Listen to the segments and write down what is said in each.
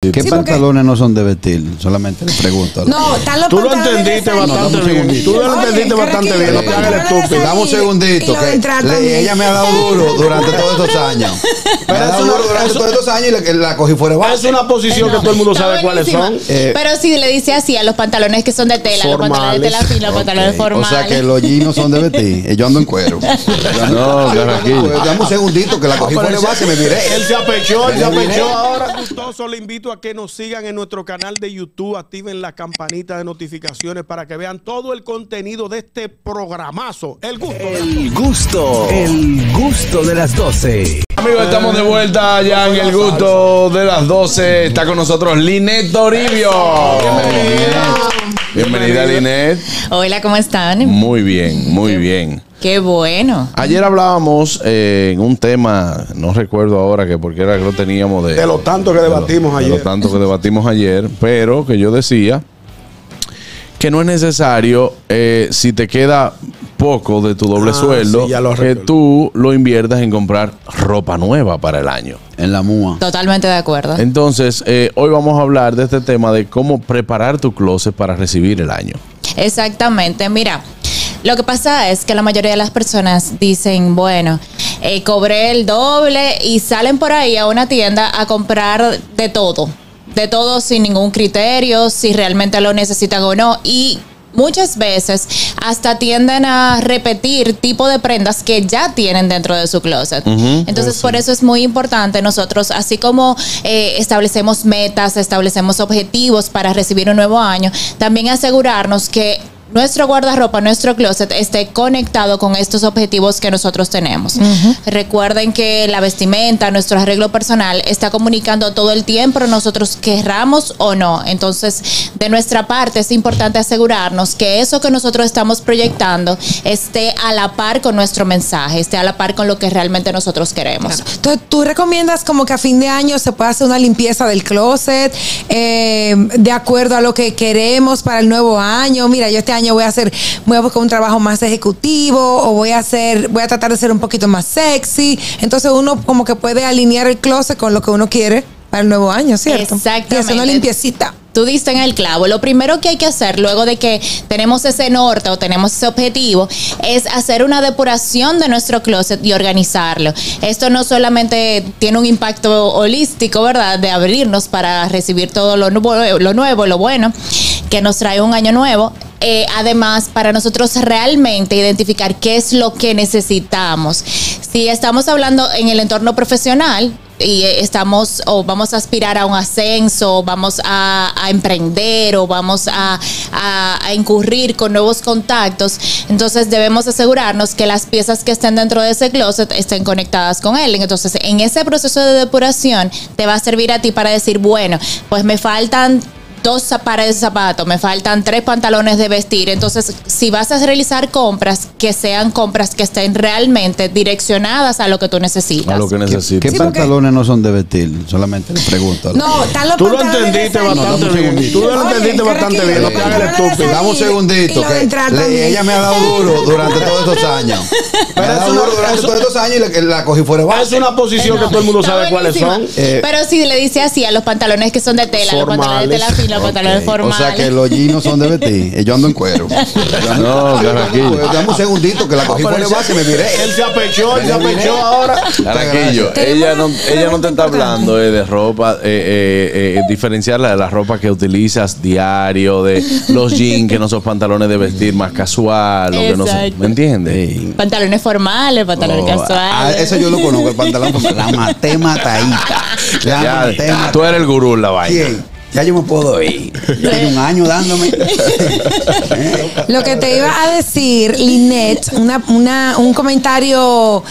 ¿Qué Sí, porque- pantalones no son de vestir? Solamente le pregunto. No, están los Tú lo pantalones entendiste bastante bien. segundito. Tú lo Oye, entendiste bastante bien. No te hagas pantalones estúpido. Dame un segundito, que le- ella me ha dado duro durante todos estos años. Me ha dado es una- duro durante eso- todos estos años y la, la cogí fuera de Es base. una posición que todo el mundo sabe cuáles son. Eh, Pero si le dice así a los pantalones que son de tela, los pantalones de tela fina, los pantalones Ok, formales. O sea que los jeans no son de vestir. Eh, Yo ando en cuero. No, cuero. Dame un segundito que la cogí fuera de base y me miré. Él se apechó, él se apechó ahora. Gustoso, le invito a que nos sigan en nuestro canal de YouTube, activen la campanita de notificaciones para que vean todo el contenido de este programazo. El gusto. El gusto, el gusto de las 12. Amigos, estamos de vuelta ya en el gusto de las 12. Está con nosotros Linet Toribio. Bienvenida. Bienvenida, Linet. Hola, ¿cómo están? Muy bien, muy bien. Qué bueno. Ayer hablábamos eh, en un tema, no recuerdo ahora que porque era que lo teníamos de, De lo tanto que de lo- debatimos de ayer. lo tanto que debatimos ayer, pero que yo decía que no es necesario eh, si te queda poco de tu doble Ah, sueldo sí, ya lo que recuerdo. tú lo inviertas en comprar ropa nueva para el año. En la MUA. Totalmente de acuerdo. Entonces, eh, hoy vamos a hablar de este tema de cómo preparar tu closet para recibir el año. Exactamente. Mira, lo que pasa es que la mayoría de las personas dicen, bueno, eh, cobré el doble y salen por ahí a una tienda a comprar de todo. De todo sin ningún criterio, si realmente lo necesitan o no. Y muchas veces hasta tienden a repetir tipo de prendas que ya tienen dentro de su closet. Entonces, por eso es muy importante nosotros, así como eh, establecemos metas, establecemos objetivos para recibir un nuevo año, también asegurarnos que nuestro guardarropa, nuestro closet esté conectado con estos objetivos que nosotros tenemos. Recuerden que la vestimenta, nuestro arreglo personal está comunicando todo el tiempo, nosotros querramos o no. Entonces, de nuestra parte es importante asegurarnos que eso que nosotros estamos proyectando esté a la par con nuestro mensaje, esté a la par con lo que realmente nosotros queremos. Entonces, tú recomiendas como que a fin de año se pueda hacer una limpieza del closet eh, de acuerdo a lo que queremos para el nuevo año. Mira, yo este año voy a hacer, voy a buscar un trabajo más ejecutivo o voy a hacer, voy a tratar de ser un poquito más sexy. Entonces uno como que puede alinear el closet con lo que uno quiere para el nuevo año, ¿cierto? Exactamente. Y hacer una limpiecita. Tú diste en el clavo. Lo primero que hay que hacer luego de que tenemos ese norte o tenemos ese objetivo es hacer una depuración de nuestro closet y organizarlo. Esto no solamente tiene un impacto holístico, ¿verdad? De abrirnos para recibir todo lo nuevo, lo, nuevo, lo bueno que nos trae un año nuevo. Eh, además, para nosotros realmente identificar qué es lo que necesitamos. Si estamos hablando en el entorno profesional, y eh, estamos o vamos a aspirar a un ascenso, vamos a, emprender o vamos a- a incurrir con nuevos contactos, entonces debemos asegurarnos que las piezas que estén dentro de ese closet estén conectadas con él. Entonces, en ese proceso de depuración te va a servir a ti para decir, bueno, pues me faltan dos pares de zapatos, me faltan tres pantalones de vestir. Entonces, si vas a realizar compras, que sean compras que estén realmente direccionadas a lo que tú necesitas. A lo que ¿Qué, necesitas. qué Sí, porque- pantalones no son de vestir? Solamente le pregunto. No, están los Tú lo entendiste bastante dame un bien. segundito. Tú lo Oye, entendiste bastante bien. No te hagas estúpido. Dame un segundito, que le- ella me ha dado duro durante todos estos años. Me ha dado es una- duro durante todos estos años y la, la cogí fuera de Es una posición que todo el mundo sabe cuáles son. Eh, Pero si le dice así a los pantalones que son de tela, los pantalones de tela fina, los pantalones Ok, formales. O sea que los jeans no son de vestir. Eh, Yo ando en cuero. No, Carraquillo. Dame un segundito que la cogí fuera de base y me miré. Él se apechó, él se apechó ahora. Caraquillo, Tenemos ella no, ella no te está hablando eh, de ropa, eh, eh, eh, diferenciarla de la ropa que utilizas diario, de los jeans que no son pantalones de vestir más casual, o que no son. ¿me entiendes? Pantalones formales, pantalones Oh, ah, casuales. ese yo lo conozco, el pantalón. La maté matadita. La Ya, maté matadita. tú eres el gurú la vaina. ¿Quién? Ya yo me puedo ir. Tiene un año dándome. Lo que te iba a decir, Linet, una, una- un comentario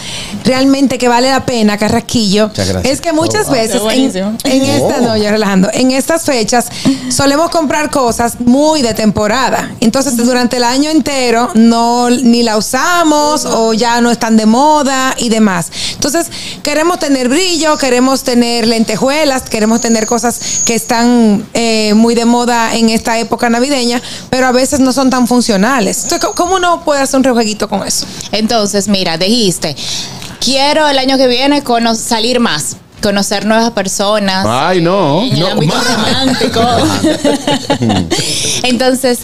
realmente que vale la pena, Carrasquillo, Muchas gracias. es que muchas Oh, veces en, en esta, no, yo relajando, en estas fechas solemos comprar cosas muy de temporada. Entonces, durante el año entero no ni la usamos o ya no están de moda y demás. Entonces, queremos tener brillo, queremos tener lentejuelas, queremos tener cosas que están eh, muy de moda en esta época navideña, pero a veces no son tan funcionales. Entonces, ¿cómo- ¿cómo uno puede hacer un rejueguito con eso? Entonces, mira, dijiste, quiero el año que viene salir más. conocer nuevas personas. Ay, no. En el No, ámbito romántico. Entonces,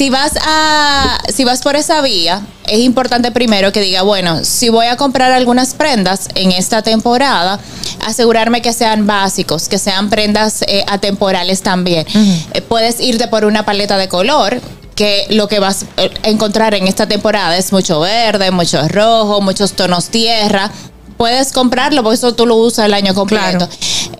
si vas a, si vas por esa vía, es importante primero que diga, bueno, si voy a comprar algunas prendas en esta temporada, asegurarme que sean básicos, que sean prendas eh, atemporales también. Eh, puedes irte por una paleta de color que lo que vas eh, a encontrar en esta temporada es mucho verde, mucho rojo, muchos tonos tierra. Puedes comprarlo porque eso tú lo usas el año completo. Claro.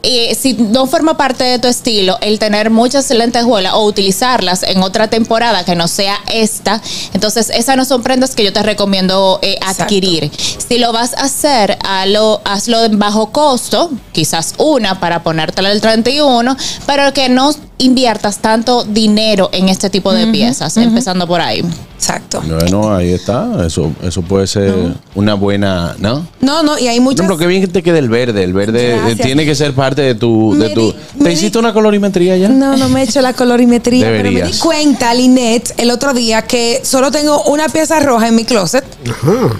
Y si no forma parte de tu estilo, el tener muchas lentejuelas o utilizarlas en otra temporada que no sea esta, entonces esas no son prendas que yo te recomiendo eh, Exacto. adquirir. Si lo vas a hacer, hazlo, hazlo en bajo costo, quizás una para ponértela el 31, pero que no inviertas tanto dinero en este tipo de piezas, empezando por ahí. Exacto. Bueno, ahí está. Eso, eso puede ser una buena, ¿no? No, no, y hay Por muchas. ejemplo, qué bien que te quede el verde. El verde eh, Gracias. tiene que ser parte de tu. De tu di- ¿Te hiciste di- una colorimetría ya? No, no me he hecho la colorimetría, pero me di cuenta, Linet, el otro día que solo tengo una pieza roja en mi closet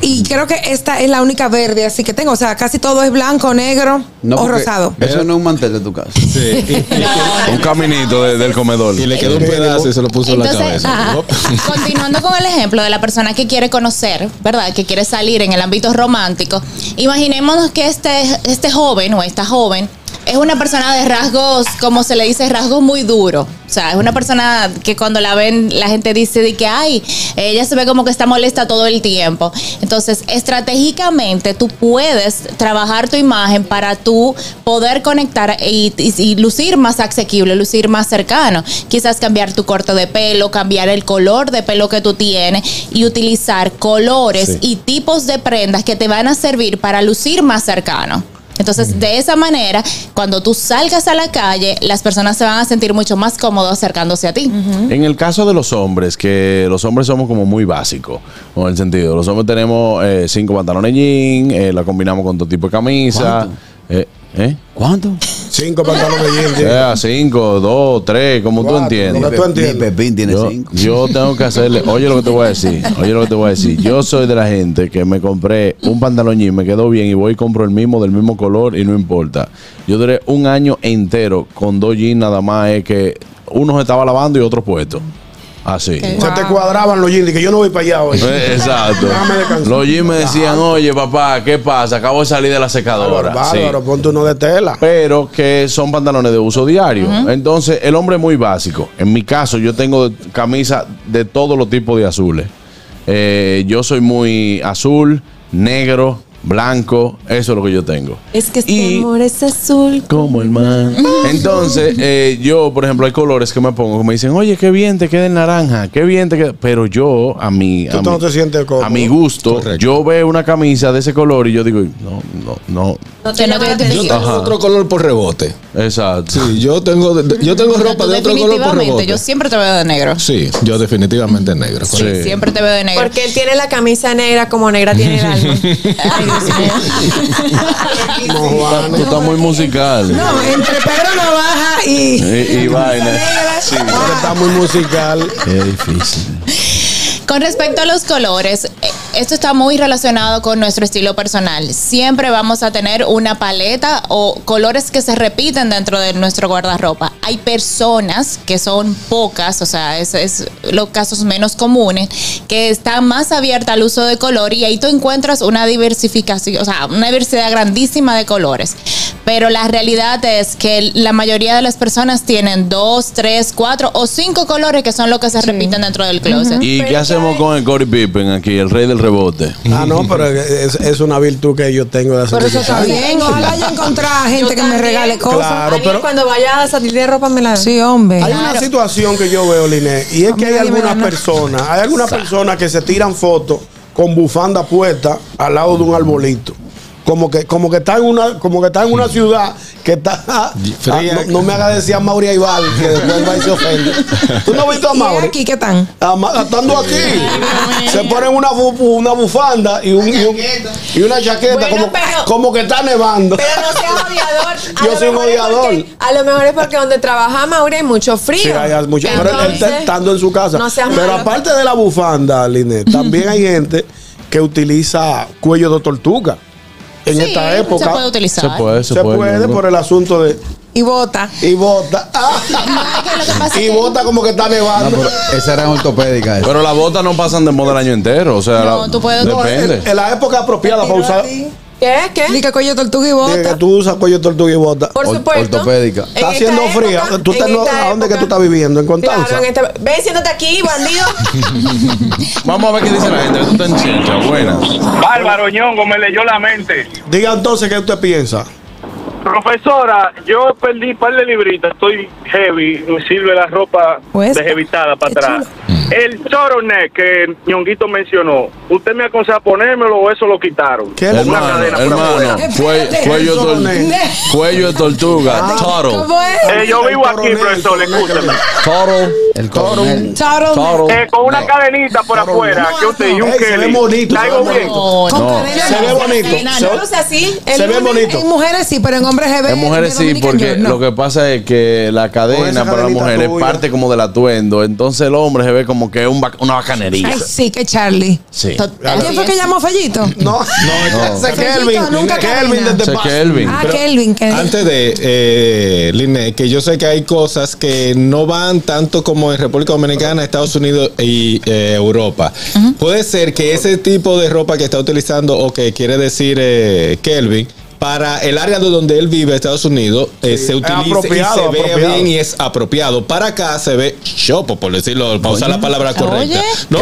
y creo que esta es la única verde, así que tengo, o sea, casi todo es blanco, negro No, o rosado. Eso no es un mantel de tu casa. Sí. Un caminito de- del comedor. y le quedó un pedazo y se lo puso en la cabeza. continuando con el ejemplo de la persona que quiere conocer, ¿verdad? Que quiere salir en el ámbito romántico, imaginémonos que este, este joven o esta joven es una persona de rasgos, como se le dice, rasgos muy duros. O sea, es una persona que cuando la ven, la gente dice de que, ay, ella se ve como que está molesta todo el tiempo. Entonces, estratégicamente, tú puedes trabajar tu imagen para tú poder conectar y, y- y lucir más asequible, lucir más cercano. Quizás cambiar tu corte de pelo, cambiar el color de pelo que tú tienes y utilizar colores Sí. y tipos de prendas que te van a servir para lucir más cercano. Entonces, de esa manera, cuando tú salgas a la calle, las personas se van a sentir mucho más cómodos acercándose a ti. En el caso de los hombres, que los hombres somos como muy básicos, con el sentido. Los hombres tenemos eh, cinco pantalones jean, eh, la combinamos con todo tipo de camisa. ¿Cuánto? Eh, ¿eh? ¿Cuánto? Cinco pantalones jeans. sí. Sea cinco, dos, tres, como tú entiendes. que tú entiendes. Mi Pepín tiene Yo, cinco. yo tengo que hacerle, oye lo que te voy a decir, oye lo que te voy a decir. Yo soy de la gente que me compré un pantalón jean, me quedó bien y voy y compro el mismo del mismo color y no importa. Yo duré un año entero con dos jeans nada más, es que uno se estaba lavando y otro puesto. Así. Se te cuadraban los jeans, que yo no voy para allá hoy. Eh, Exacto. Los jeans me decían, oye papá, ¿qué pasa? Acabo de salir de la secadora. Sí. Bárbaro, ponte uno de tela. pero que son pantalones de uso diario. Entonces, el hombre es muy básico. En mi caso, yo tengo camisa de todos los tipos de azules. Eh, yo soy muy azul, negro, blanco, eso es lo que yo tengo. Es que este Y- amor es azul. Como el man. Entonces, eh, yo, por ejemplo, hay colores que me pongo que me dicen, oye, qué bien te queda el naranja, qué bien te queda. Pero yo, a mi, Tú a no mi- te sientes cómodo. a mi gusto, Correcto. yo veo una camisa de ese color y yo digo, no, no, no. No te, Yo tengo otro color por rebote. Exacto. Sí, yo tengo, de- yo tengo ropa de otro color por Definitivamente, rebote. yo siempre te veo de negro. Sí, yo definitivamente negro. Sí, Sí. siempre te veo de negro. Porque él tiene la camisa negra como negra tiene el alma. Ay, Dios mío. No, Juan. Tú estás muy musical. No, entre Pedro Navaja y. Y, y vaina. Sí, está muy musical. Qué difícil. Con respecto a los colores, eh, esto está muy relacionado con nuestro estilo personal. Siempre vamos a tener una paleta o colores que se repiten dentro de nuestro guardarropa. Hay personas que son pocas, o sea, es, es los casos menos comunes, que están más abiertas al uso de color y ahí tú encuentras una diversificación, o sea, una diversidad grandísima de colores. Pero la realidad es que la mayoría de las personas tienen dos, tres, cuatro o cinco colores que son los que se repiten dentro del closet. ¿Y qué hacemos con el Corey Pippen aquí, el rey del rebote? Ah, no, pero es, es una virtud que yo tengo de hacer Pero eso está bien. Ojalá yo encontrar gente que me regale cosas. Claro, pero- cuando vaya a salir de ropa me la Sí, hombre. Hay una situación que yo veo, Liné, y es A que hay algunas personas, hay algunas personas que se tiran fotos con bufanda puesta al lado de un arbolito. Como que, como que está en una, como que está en una ciudad que está. Ah, no, no me haga decir a Mauri Aibal, que después va y se ofende. ¿Tú no has visto a ¿Y Mauri? aquí qué están? Ah, ma- Estando aquí, se ponen una, una bufanda y, un, y, un- y una chaqueta Bueno, como, pero- como que está nevando. Pero no seas odiador. A Yo soy un odiador. porque- A lo mejor es porque donde trabaja Mauri hay mucho frío. Sí, hay mucho, pero él- está Entonces, estando en su casa. No seas pero malo. aparte de la bufanda, Linet, también hay gente que utiliza cuello de tortuga. En Sí, esta Se época. puede utilizar. Se puede, se, Se puede, puede. por el asunto de. Y bota. Y bota. y bota como que está nevando. esa era ortopédica. esa. Pero las botas no pasan de moda el año entero. O sea, No, la- tú puedes- No, depende. en, en la época apropiada para usar. ¿Qué? ¿Qué? Dice cuello tortuga y Dice que bota. tú usas cuello tortuga y bota. Por Or- supuesto. ortopédica. Está haciendo época, fría. ¿Tú estás ¿A dónde que tú estás viviendo? ¿En Constanza? Claro, en esta- Ven, siéntate aquí, bandido. Vamos a ver qué dice la gente. Tú estás en chencha. Buenas. Bárbaro Ñongo me leyó la mente. Diga entonces qué usted piensa. Profesora, yo perdí un par de libritas, estoy heavy, me sirve la ropa Pues, deshevitada para atrás. El choronet que Ñonguito mencionó, ¿usted me aconseja ponérmelo o eso lo quitaron? ¿Qué Una Hermano, cadena por hermano, cuello, cuello, tor- Coronel. cuello de tortuga, toro, ¿Cómo es? Eh, yo vivo El aquí, coronel, profesor, coronel. escúcheme. toro, El. Turtleneck. toro. Eh, con una cadenita por afuera, que usted y un Ey, se ve bonito, se Caigo ve bien. No, Con No. cadena Se ve no. bonito. cadena Se, No luce así. se ve En- bonito. En mujeres sí, pero en hombres se ve. En mujeres sí, porque no. lo que pasa es que la cadena para la cadenita mujer es tuya. parte como del atuendo. Entonces el hombre se ve como que es un bac- una bacanería. Ay, sí, que Charlie. Sí. Total, ¿Quién fue que llamó Fellito? No, no, ese Kelvin. nunca Kelvin desde. Kelvin. Ah, Kelvin. Que... Antes de, eh, Liné, que yo sé que hay cosas que no van tanto como en República Dominicana, Estados Unidos y eh, Europa. Puede ser que ese tipo de ropa que está utilizando o que quiere decir eh, Kelvin, para el área de donde él vive, Estados Unidos, eh, se utiliza y apropiado, se ve apropiado. bien y es apropiado. Para acá se ve chopo, por decirlo, para usar la palabra correcta. Oye. No,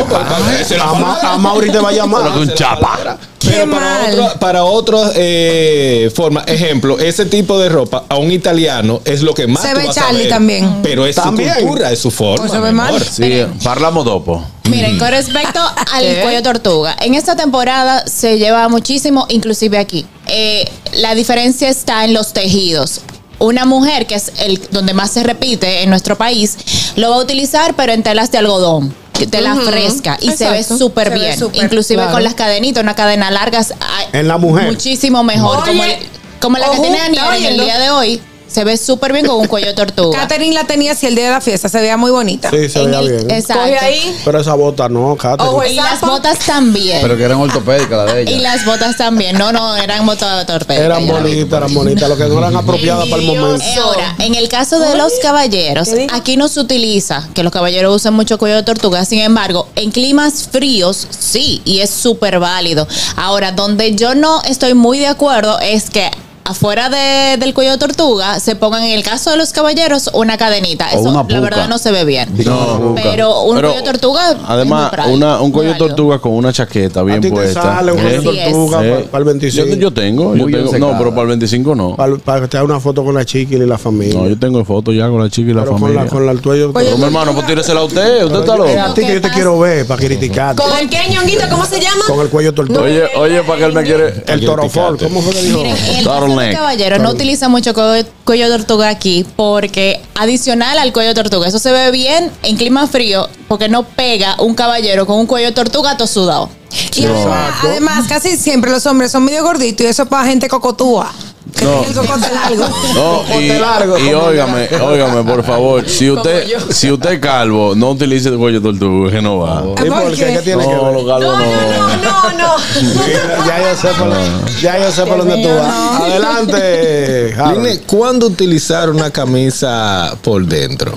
la A, Mauri te va a llamar. Pero que un chapa. Qué Pero para, otro- para otras eh, formas, ejemplo, ese tipo de ropa a un italiano es lo que más Se ve vas a Charlie ver. también. Pero es También. su cultura, es su forma. Pues se ve mal. Sí, parlamo dopo. Miren, con respecto al ¿Qué? cuello tortuga, en esta temporada se lleva muchísimo, inclusive aquí. Eh, la diferencia está en los tejidos. Una mujer, que es el donde más se repite en nuestro país, lo va a utilizar, pero en telas de algodón. Tela Ujú. fresca y se ve súper bien. Inclusive claro. con las cadenitas, una cadena larga En la mujer. muchísimo mejor. Oye, como, el- como la que ojo, tiene ¿está Aniel en el día de hoy, se ve súper bien con un cuello tortuga. Catherine la tenía así el día de la fiesta, se veía muy bonita. Sí, se En veía el- bien. Exacto. Coge ahí. Pero esa bota no, Catherine. Ojo, Y las Sapo. botas también. Pero que eran ortopédicas la de ella. Y las botas también. No, no, eran botas torpedas. Eran bonitas, eran bonitas. Lo que no eran apropiadas para el momento. Eh, Ahora, en el caso de los caballeros, aquí no se utiliza que los caballeros usan mucho cuello de tortuga. Sin embargo, en climas fríos, sí, y es súper válido. Ahora, donde yo no estoy muy de acuerdo es que afuera de- del cuello de tortuga se pongan, en el caso de los caballeros, una cadenita. O Eso, una la verdad, no se ve bien. No, Pero un cuello de tortuga. es Además, muy una, un cuello de tortuga con una chaqueta bien puesta. sale un cuello de tortuga para, para el 25. Yo, yo tengo, yo tengo. No, pero para el 25 no. Para, para que te haga una foto con la chiquila y la familia. No, yo tengo fotos ya con la chica y la pero con familia. la, con la tuyo. Oye, Pero mi hermano, pues tíresela a usted, usted está Es a loco. ti que yo te ¿Qué quiero ver para criticarte. ¿Con el qué, ñonguito? ¿Cómo se llama? Con el cuello de tortuga. Oye, oye, para que él me quiere. el torofol. ¿Cómo fue que dijo? Turtleneck. del caballero no utiliza mucho cuello, cuello de tortuga aquí porque adicional al cuello de tortuga, eso se ve bien en clima frío porque no pega un caballero con un cuello de tortuga todo sudado. Y además, además, casi siempre los hombres son medio gorditos y eso es para gente cocotúa. No. No, y, largo, y óigame, óigame, por favor, si usted, si usted es calvo, no utilice el cuello de tortuga, que no va. ¿Y ¿Por qué? tiene que No, ver? los calvos No, no, no, no, no. ya yo sé por, ya yo sé por dónde tú vas. Adelante. Line, ¿cuándo utilizar una camisa por dentro?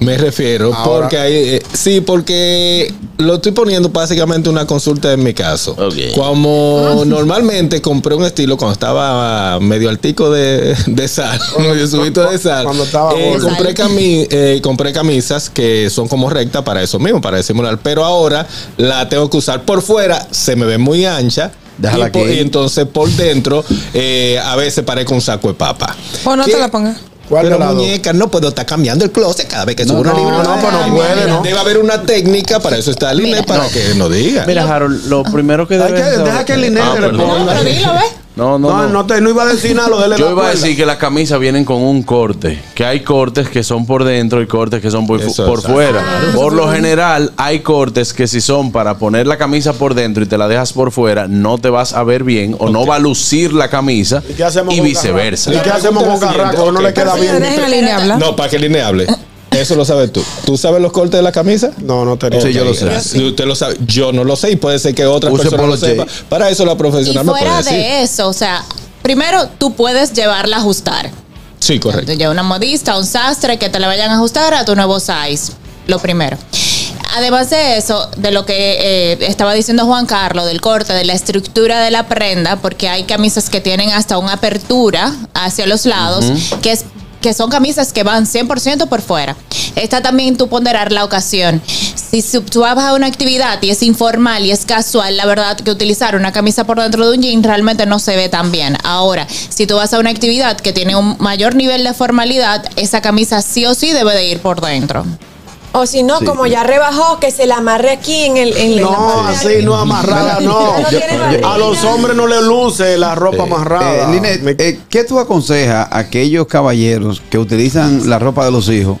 Me refiero, Ahora. porque hay, eh, sí, porque lo estoy poniendo básicamente una consulta en mi caso. Como normalmente compré un estilo cuando estaba medio altico de, de sal, medio subito de sal. Cuando estaba eh, compré, cami- eh, compré camisas que son como rectas para eso mismo, para disimular. Pero ahora la tengo que usar por fuera, se me ve muy ancha. Déjala y, por- y entonces por dentro eh, a veces parezco un saco de papa. Pues no ¿Qué? te la pongas. ¿Cuál Pero muñeca, no puedo estar cambiando el closet cada vez que No, subo una no, libra. no, pues no puede, ¿no? Debe haber una técnica, para eso está Lina, para que nos diga. Mira, Harold, lo primero que debe que- deja que el Inés Ah, perdón. responda. No, pero dilo, ¿ves? No, no, No, no. no, te, no iba a decir nada, lo de Yo iba a decir que las camisas vienen con un corte, que hay cortes que son por dentro y cortes que son por, fu- fuera. Por lo general, hay cortes que si son para poner la camisa por dentro y te la dejas por fuera, no te vas a ver bien o no va a lucir la camisa ¿Y qué hacemos y con viceversa. ¿Y qué hacemos con Carraco? No le queda bien. dejen a Línea hablar. No, para que Lina hable. Eso lo sabes tú. ¿Tú sabes los cortes de la camisa? No, no tenía. Sí, yo lo sé. Usted lo sabe. Yo no lo sé y puede ser que otras Use personas lo. J. Para eso la Y profesional me puede fuera decir. de eso, o sea, primero tú puedes llevarla a ajustar. Sí, correcto. Llevas una modista, un sastre que te la vayan a ajustar a tu nuevo size. Lo primero. Además de eso, de lo que eh, estaba diciendo Juan Carlos, del corte, de la estructura de la prenda, porque hay camisas que tienen hasta una apertura hacia los lados, que es que son camisas que van 100% por fuera. Está también tú ponderar la ocasión. Si tú vas a una actividad y es informal y es casual, la verdad que utilizar una camisa por dentro de un jean realmente no se ve tan bien. Ahora, si tú vas a una actividad que tiene un mayor nivel de formalidad, esa camisa sí o sí debe de ir por dentro. O si no, como ya rebajó, que se la amarre aquí en el. En No, así no amarrada, no. A los hombres no les luce la ropa amarrada. Eh, Linet, eh, ¿qué tú aconsejas a aquellos caballeros que utilizan la ropa de los hijos?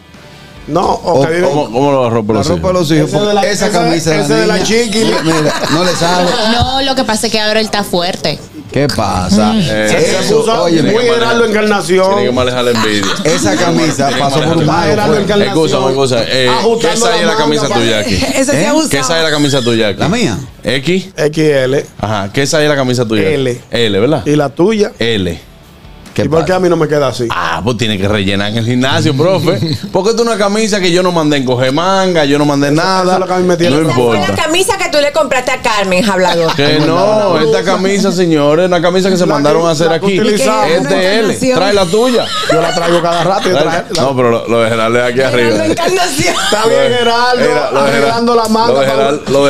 No, o o- que viven- ¿Cómo, cómo lo rompe La los ropa de hijos? los hijos, Ese de porque la- esa ese- camisa ese de la niña, chiqui. mira, no le sale. No, lo que pasa es que ahora él está fuerte. ¿Qué pasa? Eh, se Eso, puso oye, muy Tiene que Gerardo. Tiene que manejar la envidia. esa camisa pasó por un Está mago. Gerardo fue. Encarnación. Escúchame, escúchame. Eh, ¿Qué Ajustando size es la manga camisa para- tuya aquí? Ese sí ¿Eh? abusado. ¿Qué size es la camisa tuya aquí? ¿La mía? ¿X? XL. Ajá. ¿Qué size es la camisa tuya? L. L, ¿verdad? ¿Y la tuya? L. ¿Qué ¿Y por qué a mí no me queda así? Ah, pues tiene que rellenar en el gimnasio, profe. Porque esto es una camisa que yo no mandé en coger manga, yo no mandé nada. eso es lo que a mí me tiene- no Esa fue la importa. camisa que tú le compraste a Carmen, hablador. Que no, esta camisa, señores, es una camisa que se La mandaron que- a hacer aquí. Es de L. Trae la tuya. Yo la traigo cada rato. y Trae- la- No, pero lo, lo de Gerardo es aquí arriba. Está bien, Gerardo. Mira, lo la manga. Lo de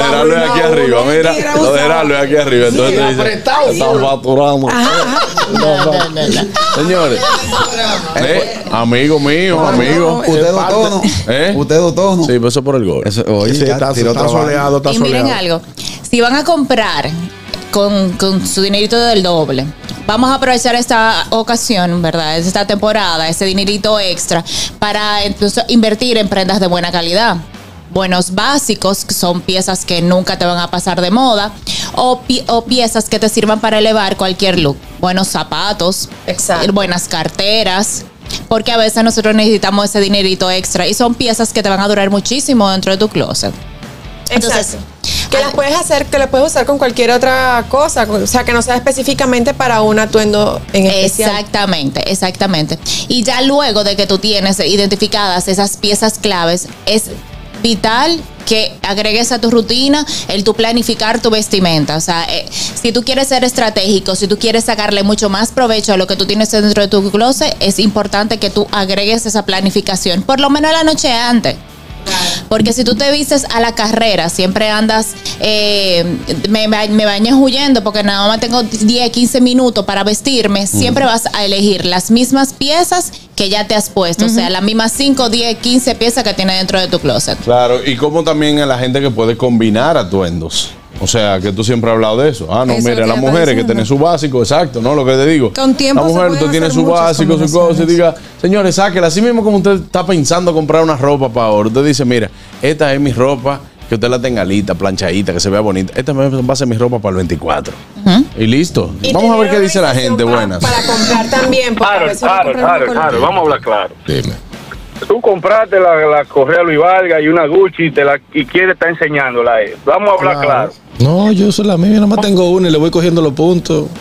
para Gerardo es aquí arriba, mira. Lo de. Gerardo es aquí arriba. Entonces te dice, apretado, están duro. facturando. Señores, eh, amigo mío, amigo. Usted dos tonos. ¿Eh? Usted dos tonos. Sí, pero eso por el gol. Eso, oye, Sí, está, soleado, está y miren soleado. algo, si van a comprar con, con su dinerito del doble, vamos a aprovechar esta ocasión, ¿verdad? Esta temporada, ese dinerito extra, para entonces invertir en prendas de buena calidad. Buenos básicos, que son piezas que nunca te van a pasar de moda, o, pi- o piezas que te sirvan para elevar cualquier look. Buenos zapatos, Exacto. buenas carteras, porque a veces nosotros necesitamos ese dinerito extra y son piezas que te van a durar muchísimo dentro de tu closet. Entonces, Exacto. Que las puedes hacer, que las puedes usar con cualquier otra cosa, o sea, que no sea específicamente para un atuendo en especial. Exactamente, exactamente. Y ya luego de que tú tienes identificadas esas piezas claves, es vital que agregues a tu rutina el tu planificar tu vestimenta. O sea, eh, si tú quieres ser estratégico, si tú quieres sacarle mucho más provecho a lo que tú tienes dentro de tu closet, es importante que tú agregues esa planificación, por lo menos la noche antes. Porque si tú te vistes a la carrera, siempre andas, eh, me, me bañas huyendo porque nada más tengo 10, 15 minutos para vestirme, siempre vas a elegir las mismas piezas que ya te has puesto. O sea, las mismas 5, 10, 15 piezas que tienes dentro de tu closet. Claro, y como también a la gente que puede combinar atuendos. O sea, que tú siempre has hablado de eso. Ah, no, Eso mire, te las mujeres que tienen su básico, exacto, ¿no? Lo que te digo. Con tiempo La mujer, tú hacer su básico, su cosa, y diga, señores, sáquela. Así mismo como usted está pensando comprar una ropa para ahora, usted dice, mira, esta es mi ropa, que usted la tenga lista, planchadita, que se vea bonita. Esta va a ser mi ropa para el 24. Y listo. Y Vamos a ver qué dice la gente, pa- buenas. Para comprar también. Claro, claro, claro, claro. Vamos a hablar claro. Dime. Tú compraste la, la correa Luis Vargas y una Gucci y, te la, y quieres estar enseñándola a él. Vamos a hablar claro. No, yo soy la mía, nada más tengo una y le voy cogiendo los puntos.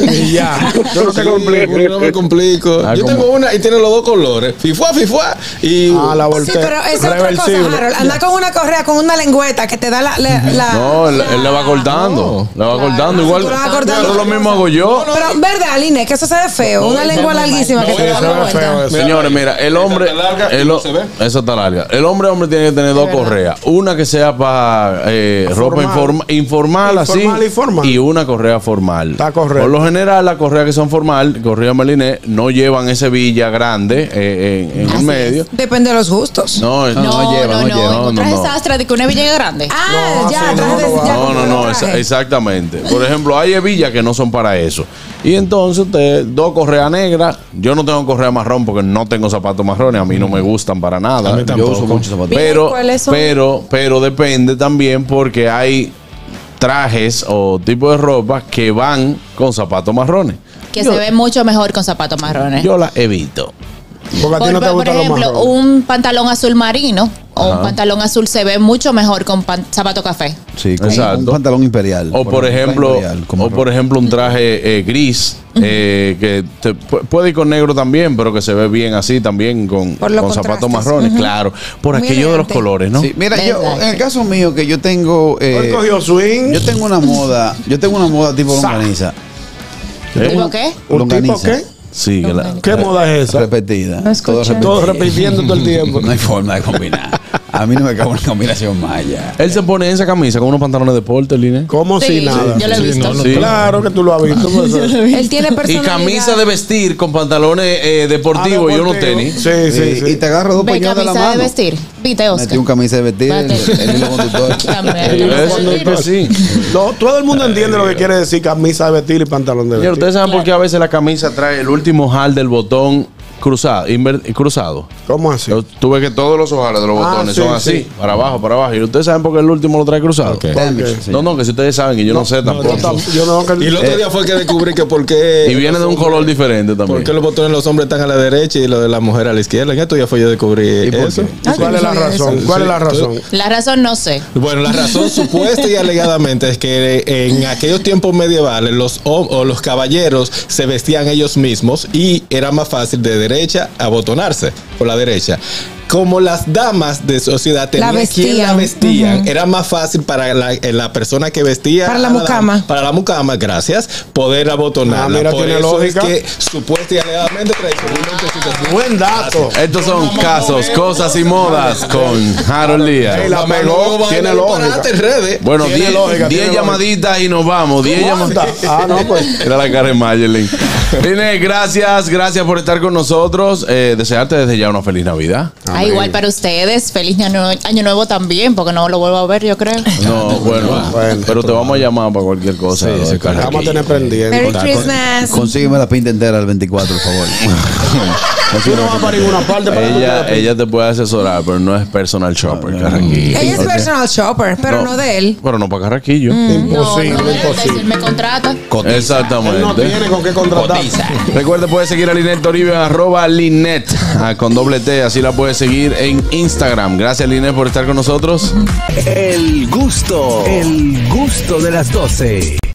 Y ya. Yo no te Sí, complico. yo no me complico. Ah, yo ¿cómo? tengo una y tiene los dos colores. Fifua, fifua. Y Ah, la Sí, voltea. pero esa es otra cosa. Harold. Anda con una correa, con una lengüeta que te da la. la- la- No, él, él le va cortando. Le va cortando igual. Le vas cortando. Pero lo mismo hago yo. Pero, ¿verdad, Aline? Que eso se ve feo. Una lengua larguísima que Sí, te da se la ve vuelta. feo eso. Señores, mira, el hombre. está larga y el no ho- se ve. Eso está larga. El hombre, hombre, tiene que tener dos correas. Una que sea para eh, ropa informa- informal, así. Informal y formal. Y una correa formal. Está correcto. Por lo general, las correas que son formal, correa Meliné, no llevan ese villa grande eh, en, en el medio. Depende de los gustos. No, No, no, no, lleva, no. no lleva. No, no, traje no. sastre de que una villa grande. Ah, No, ya, traje de- no ya No, no, no, esa- traje. exactamente. Por ejemplo, hay hebillas que no son para eso. Y entonces usted, dos correas negras. Yo no tengo correa marrón porque no tengo zapatos marrones. A mí no me gustan para nada. A mí Yo tampoco. uso muchos zapatos. Pero, ¿Cuáles son? pero, pero depende también porque hay trajes o tipos de ropa que van con zapatos marrones. Que Yo- se ve mucho mejor con zapatos marrones. Yo la evito. Porque a ti Por, no te por gustan los ejemplo, marrones. un pantalón azul marino o un pantalón azul se ve mucho mejor con pan- zapato café. Sí, con Exacto. un pantalón imperial. O por ejemplo, imperial, como o por ejemplo un traje eh, gris eh, que te- pu- puede ir con negro también, pero que se ve bien así también con, Por los con zapatos contrastes. marrones, claro. Por Muy aquello de los elegante. colores, ¿no? Sí, mira, yo, Verdad, en el sí. caso mío, que yo tengo. eh, Hoy cogió swing. yo tengo una moda. Yo tengo una moda tipo Sa- longaniza. ¿Eh? ¿Tipo qué? ¿Un tipo longaniza. qué? Sí, que la- ¿Qué moda es esa? Repetida. No todo repetido. Todo repitiendo todo el tiempo. No hay forma de combinar. A mí no me cabe una combinación maya. Él se pone esa camisa con unos pantalones de deporte, Line. Como Sí, si nada. yo lo he visto. Sí. Claro que tú lo has visto. pues, Él tiene Y personalidad. camisa de vestir con pantalones eh, deportivos Ah, y unos deportivo. tenis. Sí, sí, sí. Y te agarro dos Ve puñados de la camisa de mano. vestir. Viste, Oscar. Metí un camisa de vestir, el, Espérate. el hilo conductor. También. Es que sí. No, todo el mundo entiende lo que quiere decir camisa de vestir y pantalón de Señor, vestir. ustedes saben por qué a veces la camisa trae el último jal del botón cruzado, inver- cruzado. ¿Cómo así? Tú ves que todos los ojales de los Ah, botones sí, son así, sí. para abajo, para abajo. Y ustedes saben por qué el último lo trae cruzado. No, no, que si ustedes saben, que yo no, sé tampoco. Yo tam- yo no, que- Y el otro día fue que descubrí que por qué. y viene de un color diferente ¿Por también. qué los botones de los hombres están a la derecha y los de la mujer a la izquierda? En esto ya fue yo descubrí ¿Y por eso. qué? ¿Cuál es la razón? ¿Cuál es la razón? La razón no sé. Bueno, la razón supuesta y alegadamente es que en aquellos tiempos medievales los, o los caballeros se vestían ellos mismos y era más fácil de derecha abotonarse por la derecha. Como las damas de sociedad tenían quien la vestían. vestían, era más fácil para la, eh, la persona que vestía. Para la mucama. para la mucama, gracias, poder abotonarla. Ah, mira, por tiene eso lógica. es que supuesta y alegadamente tradicionalmente Buen dato. Estos son casos, cosas y modas con Harold Díaz. la pegó, tiene lógica. redes. Bueno, Tiene 10 lógica, 10 tiene llamaditas y nos vamos. 10 ¿Cuántas? llamaditas. Ah, no, pues. Era la cara de Mayerlin. Line, gracias, gracias por estar con nosotros. Eh, desearte desde ya una feliz Navidad. Ah, igual para ustedes. Feliz año, año nuevo también, porque no lo vuelvo a ver, yo creo. No, bueno, Bueno. pero te vamos a llamar para cualquier cosa. Sí, sí. Vamos a tener pendiente. Merry Christmas. Consígueme la pinta entera el 24, por favor. Tú no vas para ninguna parte para Ella, ella te puede asesorar, pero no es personal shopper, Carraquillo. Ella es personal shopper, pero no, de él. Pero no para Carraquillo. Imposible, no, no, imposible. me contrata. Exactamente. Él no tiene con qué contratar. Recuerde, puede seguir a Linet Toribio arroba Linet ah, con doble T, así la puede seguir en Instagram. Gracias Linet por estar con nosotros. El gusto, el gusto de las 12.